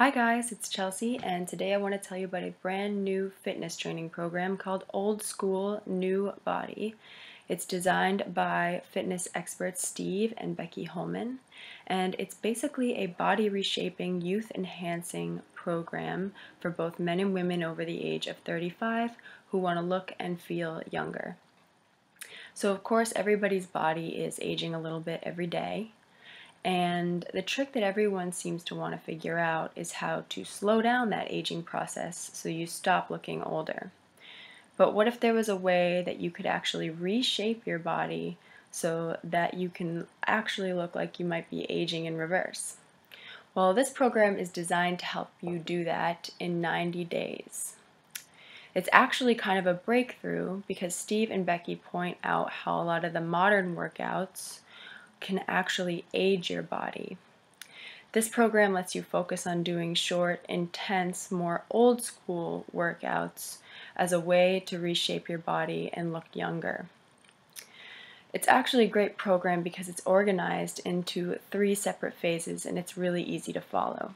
Hi guys, it's Chelsea and today I want to tell you about a brand new fitness training program called Old School New Body. It's designed by fitness experts Steve and Becky Holman and it's basically a body reshaping youth enhancing program for both men and women over the age of 35 who want to look and feel younger. So of course everybody's body is aging a little bit every day and the trick that everyone seems to want to figure out is how to slow down that aging process so you stop looking older. But what if there was a way that you could actually reshape your body so that you can actually look like you might be aging in reverse? Well, this program is designed to help you do that in 90 days. It's actually kind of a breakthrough because Steve and Becky point out how a lot of the modern workouts can actually age your body. This program lets you focus on doing short, intense, more old school workouts as a way to reshape your body and look younger. It's actually a great program because it's organized into three separate phases and it's really easy to follow.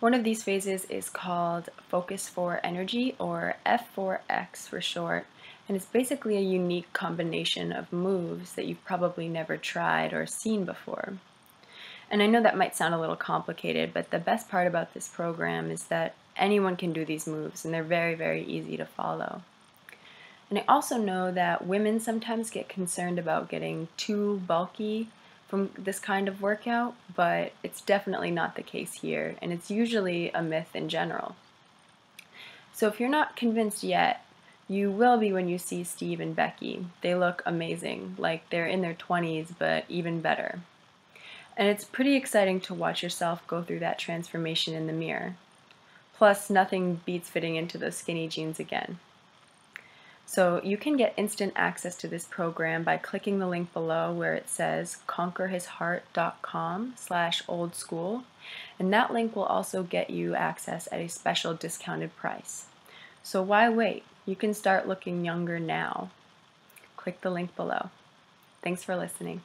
One of these phases is called Focus for Energy or F4X for short and it's basically a unique combination of moves that you've probably never tried or seen before. And I know that might sound a little complicated, but the best part about this program is that anyone can do these moves and they're very, very easy to follow. And I also know that women sometimes get concerned about getting too bulky from this kind of workout, but it's definitely not the case here, and it's usually a myth in general. So if you're not convinced yet, you will be when you see Steve and Becky. They look amazing, like they're in their 20s, but even better. And it's pretty exciting to watch yourself go through that transformation in the mirror. Plus, nothing beats fitting into those skinny jeans again. So you can get instant access to this program by clicking the link below where it says conquerhisheart.com slash old school. And that link will also get you access at a special discounted price. So why wait? You can start looking younger now. Click the link below. Thanks for listening.